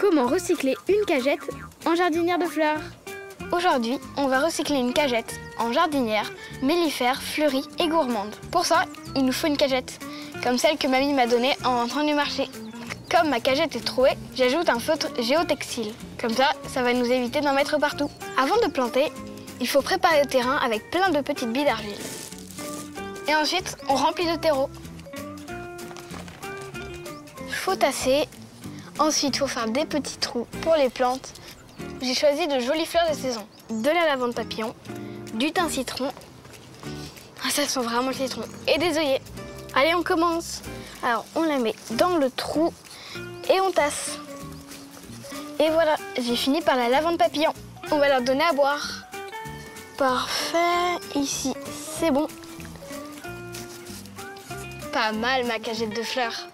Comment recycler une cagette en jardinière de fleurs Aujourd'hui, on va recycler une cagette en jardinière, mellifère, fleurie et gourmande. Pour ça, il nous faut une cagette, comme celle que mamie m'a donnée en rentrant du marché. Comme ma cagette est trouée, j'ajoute un feutre géotextile. Comme ça, ça va nous éviter d'en mettre partout. Avant de planter, il faut préparer le terrain avec plein de petites billes d'argile. Et ensuite, on remplit de terreau. Faut tasser. Ensuite, faut faire des petits trous pour les plantes. J'ai choisi de jolies fleurs de saison. De la lavande papillon, du thym citron. Ah, ça sent vraiment le citron. Et des œillets. Allez, on commence. Alors, on la met dans le trou et on tasse. Et voilà, j'ai fini par la lavande papillon. On va leur donner à boire. Parfait, ici, c'est bon. Pas mal ma cagette de fleurs.